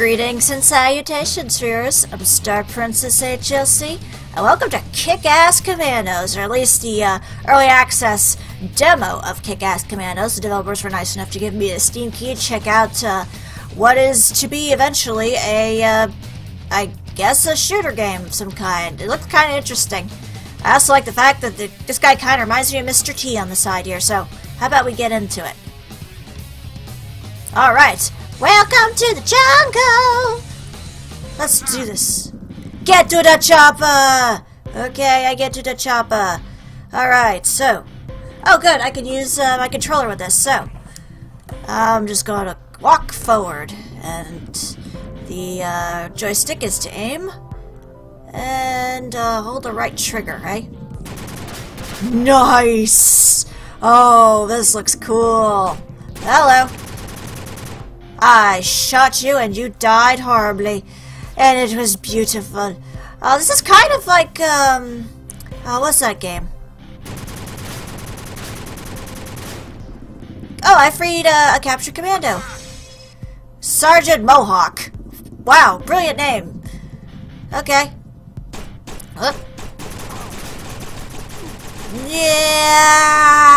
Greetings and salutations, viewers. I'm Star Princess HLC, and welcome to Kick-Ass Commandos, or at least the uh, early access demo of Kick-Ass Commandos. The developers were nice enough to give me a Steam key to check out uh, what is to be eventually a, uh, I guess, a shooter game of some kind. It looks kind of interesting. I also like the fact that the, this guy kind of reminds me of Mr. T on the side here, so how about we get into it? Alright, welcome to the jungle! Let's do this. Get to the chopper! Okay, I get to the chopper. Alright, so. Oh, good, I can use uh, my controller with this, so. I'm just gonna walk forward, and the uh, joystick is to aim. And uh, hold the right trigger, right? Nice! Oh, this looks cool. Hello. I shot you and you died horribly. And it was beautiful. Oh, this is kind of like, um... Oh, what's that game? Oh, I freed uh, a captured commando. Sergeant Mohawk. Wow, brilliant name. Okay. Huh? Yeah!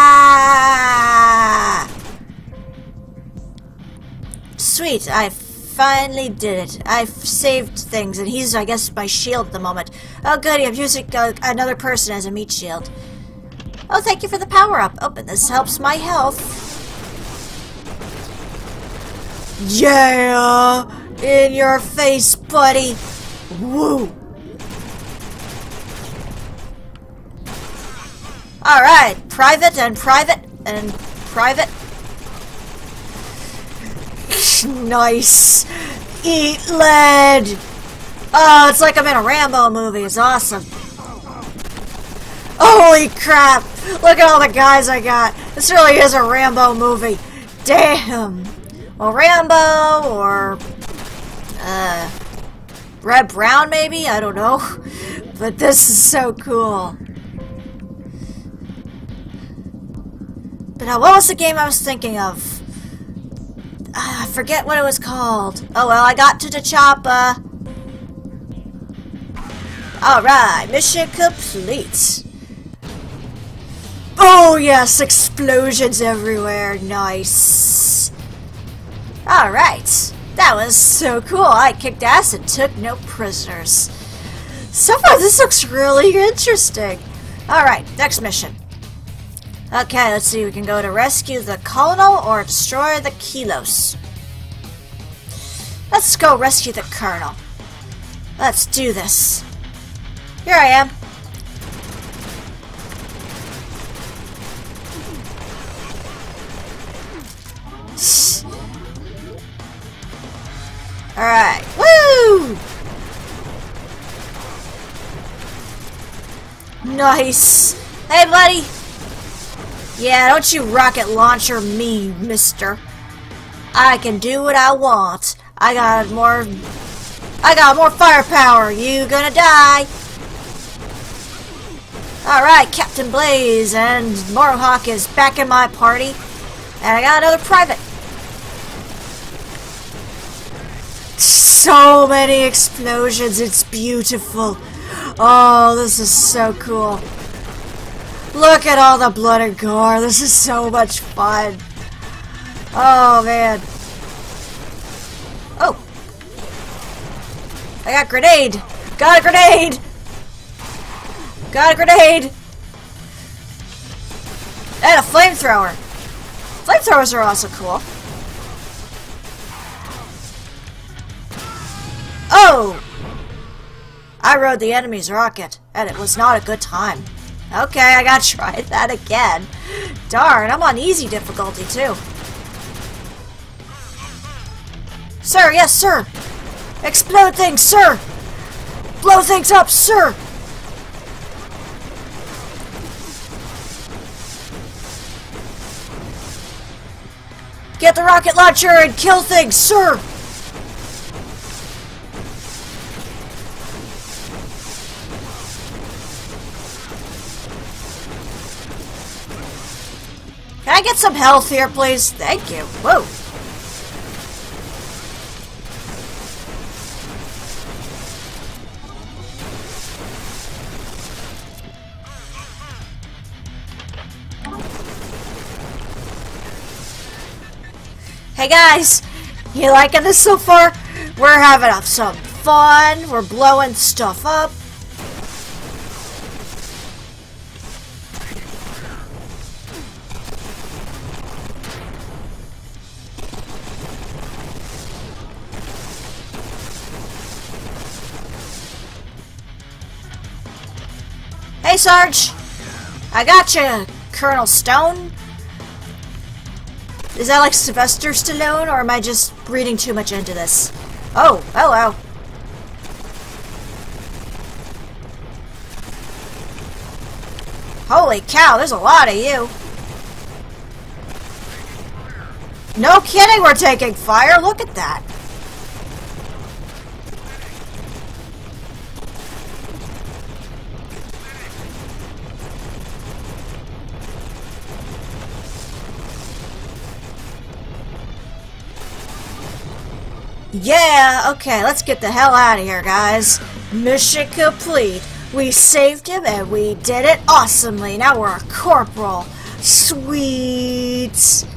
Sweet, I finally did it. I've saved things, and he's, I guess, my shield at the moment. Oh, goody, I'm using uh, another person as a meat shield. Oh, thank you for the power-up. Oh, this helps my health. Yeah! In your face, buddy! Woo! Alright, private and private and private. Nice! Eat lead! Oh, it's like I'm in a Rambo movie. It's awesome. Holy crap! Look at all the guys I got. This really is a Rambo movie. Damn! Well, Rambo or uh, Reb Brown maybe? I don't know. But this is so cool. But now, what was the game I was thinking of? Uh, I forget what it was called. Oh well, I got to the chopper. Alright, mission complete. Oh yes, explosions everywhere. Nice. Alright. That was so cool. I kicked ass and took no prisoners. So far, this looks really interesting. Alright, next mission. Okay, let's see. We can go to rescue the colonel or destroy the kilos. Let's go rescue the colonel. Let's do this. Here I am. Alright. Woo! Nice. Hey, buddy. Yeah, don't you rocket launcher me, mister. I can do what I want. I got more... I got more firepower. You gonna die. Alright, Captain Blaze and Morrowhawk is back in my party. And I got another private. So many explosions. It's beautiful. Oh, this is so cool. Look at all the blood and gore. This is so much fun. Oh, man. Oh. I got grenade. Got a grenade. Got a grenade. And a flamethrower. Flamethrowers are also cool. Oh! I rode the enemy's rocket, and it was not a good time. Okay, I gotta try that again. Darn, I'm on easy difficulty, too. Sir, yes, sir! Explode things, sir! Blow things up, sir! Get the rocket launcher and kill things, sir! Get some health here, please? Thank you. Whoa. Hey guys, you liking this so far? We're having some fun, we're blowing stuff up, Hey, Sarge! I got you, Colonel Stone. Is that like Sylvester Stallone, or am I just reading too much into this? Oh, hello. Holy cow, there's a lot of you. No kidding, we're taking fire. Look at that. Yeah, okay, let's get the hell out of here, guys. Mission complete. We saved him and we did it awesomely. Now we're a corporal. Sweet.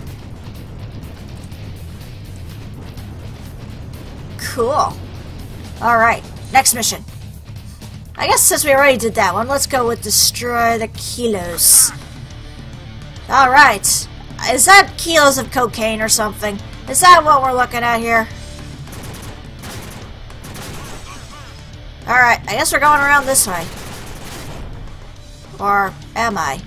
Cool. Alright, next mission. I guess since we already did that one, let's go with destroy the kilos. Alright. Is that kilos of cocaine or something? Is that what we're looking at here? Alright, I guess we're going around this way. Or am I?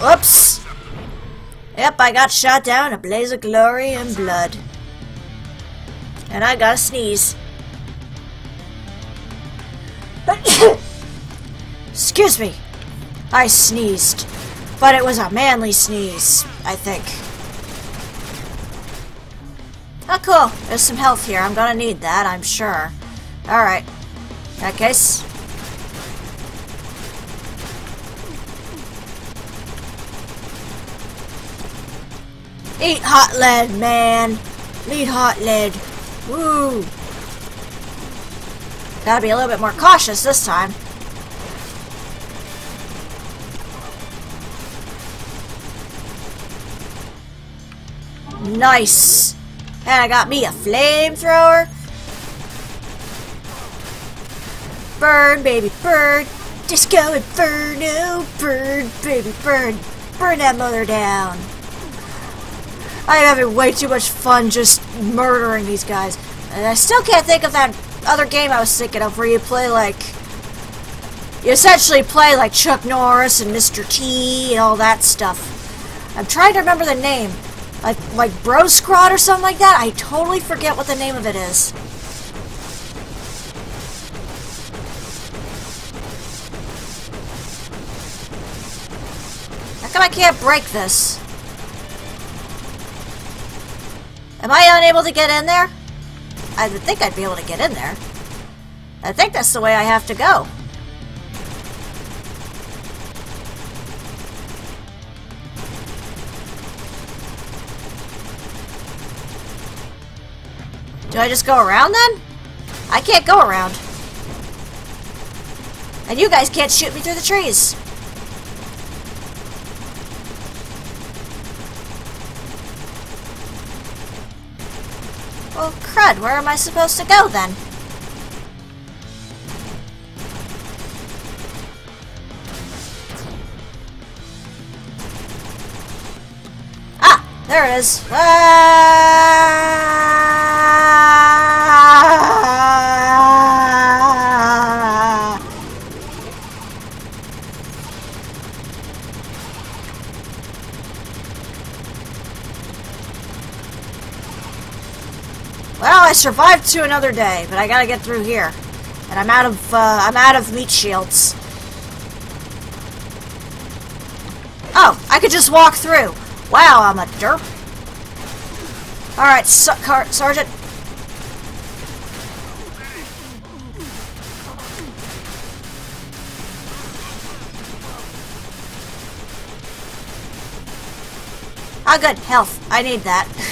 Oops! Yep, I got shot down, a blaze of glory and blood. And I got a sneeze. Excuse me. I sneezed. But it was a manly sneeze, I think. Oh, cool. There's some health here. I'm gonna need that, I'm sure. Alright. That case... Eat hot lead, man! Eat hot lead. Woo! Gotta be a little bit more cautious this time. Nice! And I got me a flamethrower. Burn, baby, burn. Disco Inferno. Burn, baby, burn. Burn that mother down. I'm having way too much fun just murdering these guys. And I still can't think of that other game I was thinking of where you play like... You essentially play like Chuck Norris and Mr. T and all that stuff. I'm trying to remember the name. Like, like Bro Scrot or something like that? I totally forget what the name of it is. How come I can't break this? Am I unable to get in there? I would think I'd be able to get in there. I think that's the way I have to go. Do I just go around then? I can't go around. And you guys can't shoot me through the trees. Well, crud, where am I supposed to go then? Ah, there it is. Ah! I survived to another day, but I gotta get through here. And I'm out of, uh, I'm out of meat shields. Oh, I could just walk through. Wow, I'm a derp. Alright, Sergeant. Ah, good. Health. I need that.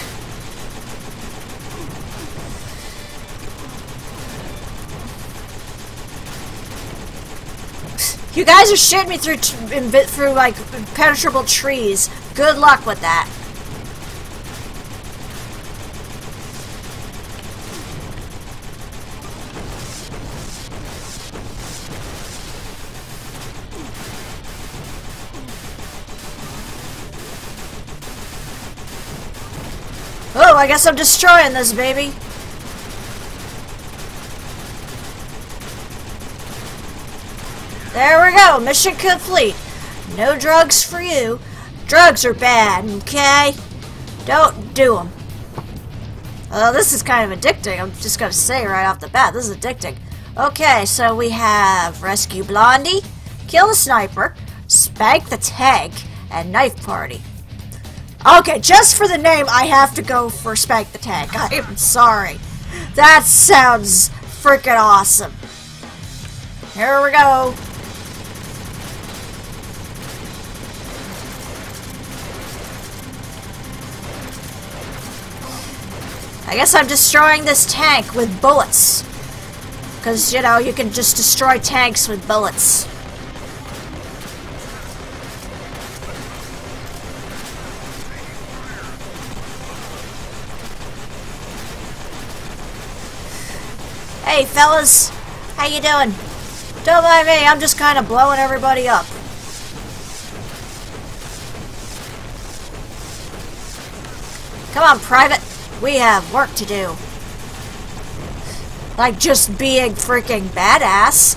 You guys are shooting me through, through like, impenetrable trees. Good luck with that. Oh, I guess I'm destroying this, baby. There we go, mission complete. No drugs for you. Drugs are bad, okay? Don't do them. Although this is kind of addicting, I'm just gonna say right off the bat, this is addicting. Okay, so we have Rescue Blondie, Kill the Sniper, Spank the Tank, and Knife Party. Okay, just for the name, I have to go for Spank the Tank. I am sorry. That sounds freaking awesome. Here we go. I guess I'm destroying this tank with bullets. Because, you know, you can just destroy tanks with bullets. Hey, fellas. How you doing? Don't mind me, I'm just kind of blowing everybody up. Come on, Private. We have work to do. Like just being freaking badass.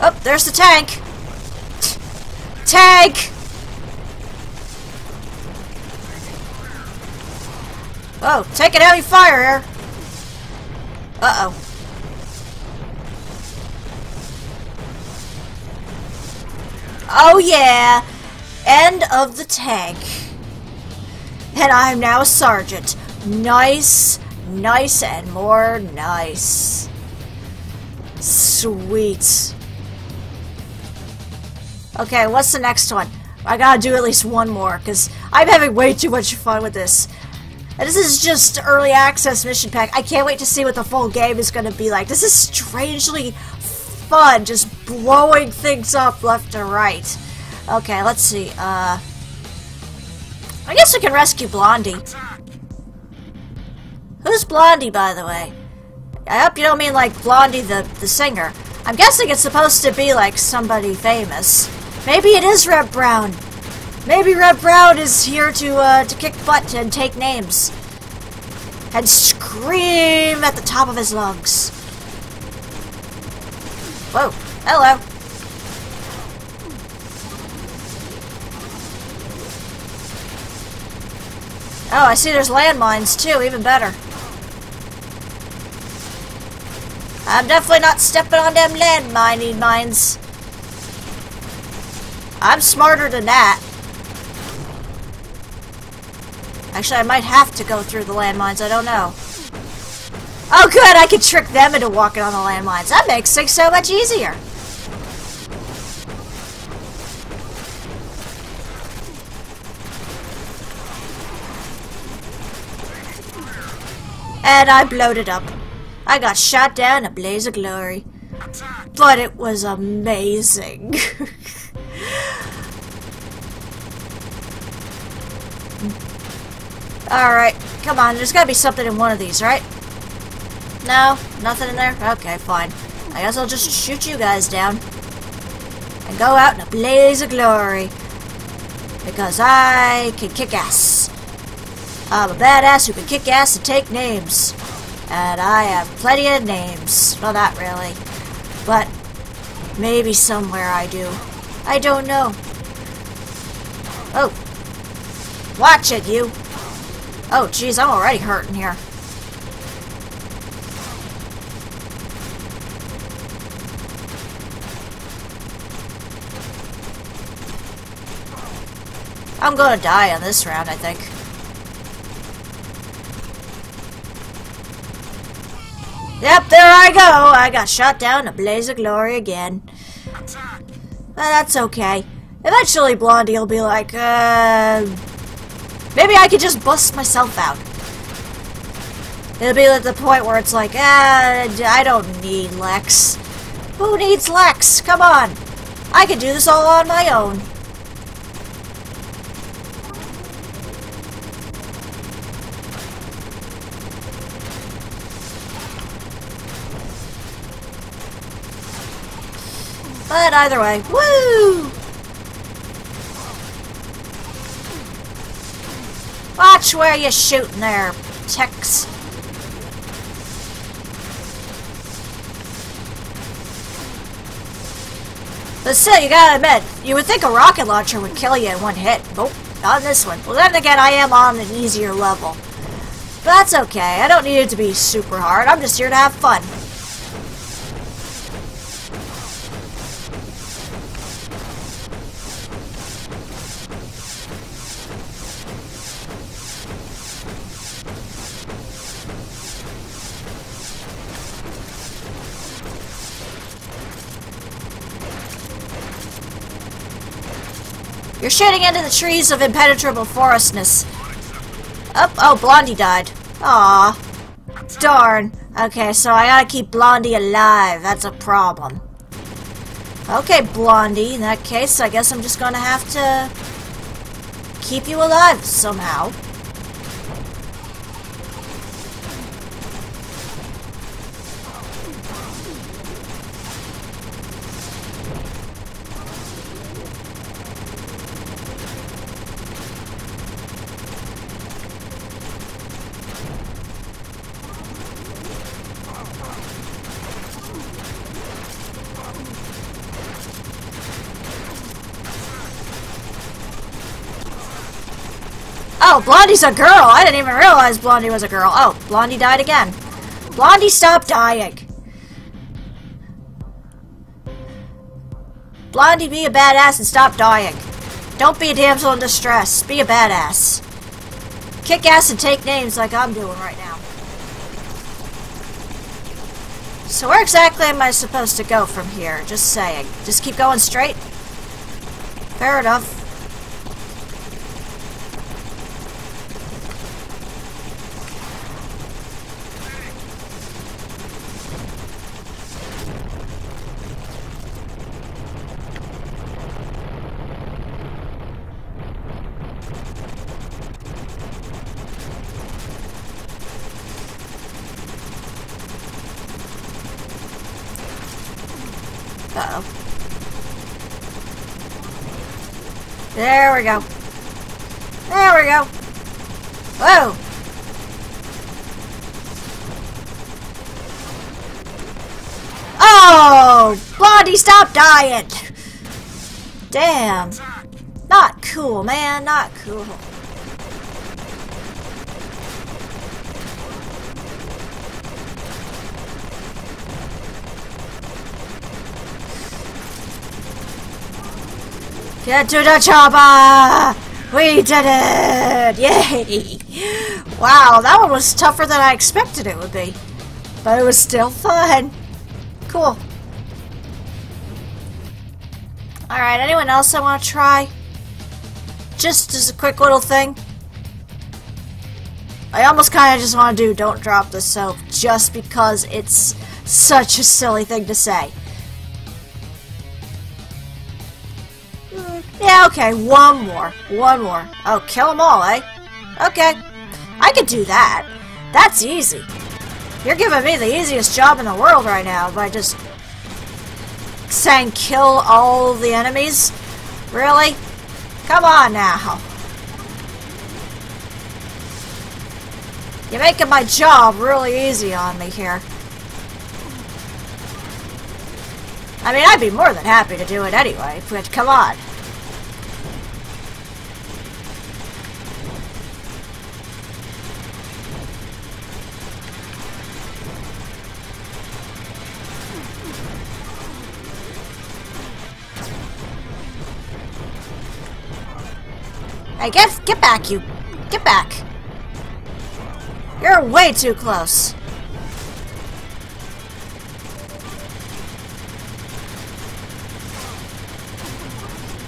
Oh, there's the tank. Tank! Oh, taking heavy fire here. Uh-oh. Oh yeah! End of the tank. And I'm now a sergeant. Nice, nice, and more nice. Sweet. Okay, what's the next one? I gotta do at least one more, because I'm having way too much fun with this. This is just early access mission pack. I can't wait to see what the full game is to be like. This is strangely fun, just blowing things up left and right. Okay, let's see. Uh, I guess we can rescue Blondie. Who's Blondie, by the way? I hope you don't mean like Blondie the, the singer. I'm guessing it's supposed to be like somebody famous. Maybe it is Reb Brown. Maybe Reb Brown is here to, uh, to kick butt and take names. And scream at the top of his lungs. Whoa. Hello. Oh, I see there's landmines too, even better. I'm definitely not stepping on them landmining mines. I'm smarter than that. Actually, I might have to go through the landmines. I don't know. Oh, good! I could trick them into walking on the landmines. That makes things so much easier. And I blowed it up. I got shot down a blaze of glory. But it was amazing. Alright, come on, there's gotta be something in one of these, right? No? Nothing in there? Okay, fine. I guess I'll just shoot you guys down. And go out in a blaze of glory. Because I can kick ass. I'm a badass who can kick ass and take names. And I have plenty of names. Well, not really. But maybe somewhere I do. I don't know. Oh. Watch it, you. Oh, jeez, I'm already hurting here. I'm gonna die on this round, I think. Yep, there I go! I got shot down a blaze of glory again. But that's okay. Eventually Blondie will be like, uh... Maybe I could just bust myself out. It'll be at the point where it's like, ah, I don't need Lex. Who needs Lex? Come on. I can do this all on my own. But either way, woo! Watch where you're shooting there, Tex. But still, you gotta admit, you would think a rocket launcher would kill you in one hit. Nope, not this one. Well, then again, I am on an easier level. But that's okay. I don't need it to be super hard. I'm just here to have fun. Shooting into the trees of impenetrable forestness. Oh, oh, Blondie died. Aw. Darn. Okay, so I gotta keep Blondie alive. That's a problem. Okay, Blondie, in that case, I guess I'm just gonna have to keep you alive somehow. Oh, Blondie's a girl! I didn't even realize Blondie was a girl. Oh, Blondie died again. Blondie, stop dying! Blondie, be a badass and stop dying. Don't be a damsel in distress. Be a badass. Kick ass and take names like I'm doing right now. So where exactly am I supposed to go from here? Just saying. Just keep going straight? Fair enough. Uh-oh. There we go. There we go. Whoa! Oh! Blondie, stop dying! Damn. Not cool, man. Not cool. Get to the chopper! We did it! Yay! Wow, that one was tougher than I expected it would be. But it was still fun. Cool. Alright, anyone else I want to try? Just as a quick little thing. I almost kind of just want to do Don't Drop the Soap just because it's such a silly thing to say. Yeah, okay, one more. One more. Oh, kill them all, eh? Okay. I could do that. That's easy. You're giving me the easiest job in the world right now by just saying kill all the enemies? Really? Come on now. You're making my job really easy on me here. I mean, I'd be more than happy to do it anyway, but come on. Hey, get, get back, you. Get back. You're way too close.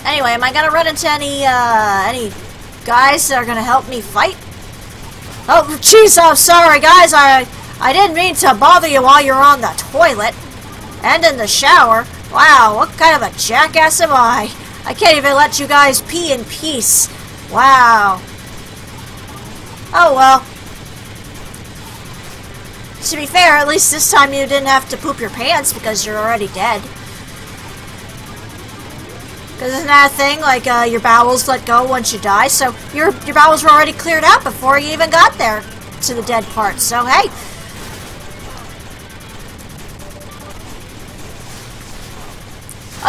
Anyway, am I gonna run into any, uh, any guys that are gonna help me fight? Oh, jeez, I'm sorry, guys. I I didn't mean to bother you while you're on the toilet. And in the shower. Wow, what kind of a jackass am I? I can't even let you guys pee in peace. Wow. Oh well. To be fair, at least this time you didn't have to poop your pants because you're already dead. Because isn't that a thing? Like, uh, your bowels let go once you die, so your, your bowels were already cleared out before you even got there to the dead part. So, hey.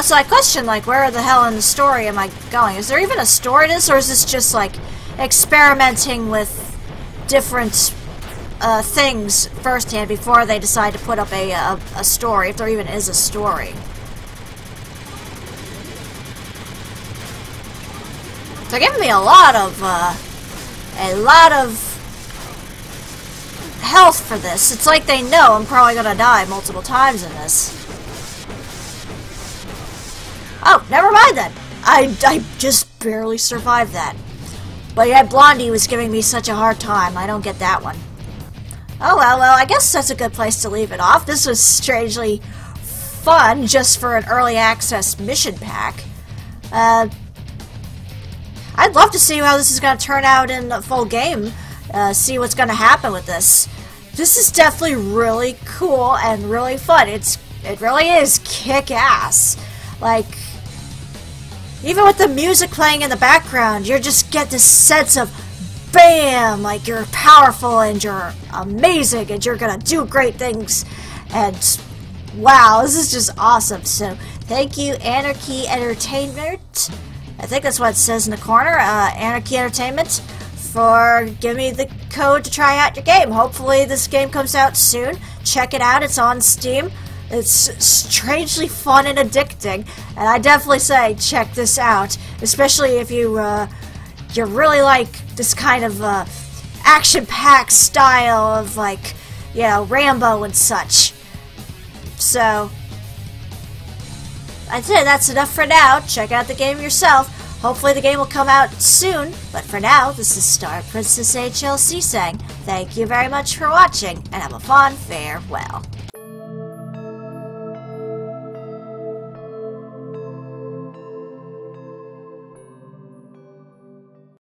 Also, I question, like, where the hell in the story am I going? Is there even a story to this, or is this just, like, experimenting with different uh, things firsthand before they decide to put up a, a, a story, if there even is a story. They're giving me a lot of, uh, a lot of health for this. It's like they know I'm probably gonna die multiple times in this. Oh, never mind then. I, I just barely survived that. But yeah, Blondie was giving me such a hard time. I don't get that one. Oh well, well, I guess that's a good place to leave it off. This was strangely fun just for an early access mission pack. Uh, I'd love to see how this is going to turn out in a full game. Uh, see what's going to happen with this. This is definitely really cool and really fun. It's it really is kick ass. Like even with the music playing in the background, you just get this sense of bam, like you're powerful and you're amazing and you're gonna do great things. And wow, this is just awesome. So thank you, Anarchy Entertainment. I think that's what it says in the corner. Uh, Anarchy Entertainment for giving me the code to try out your game. Hopefully this game comes out soon. Check it out. It's on Steam. It's strangely fun and addicting, and I definitely say check this out, especially if you uh, you really like this kind of uh, action-packed style of like, you know, Rambo and such. So, I'd say that's enough for now. Check out the game yourself. Hopefully the game will come out soon, but for now, this is Star Princess HLC saying thank you very much for watching, and have a fond farewell.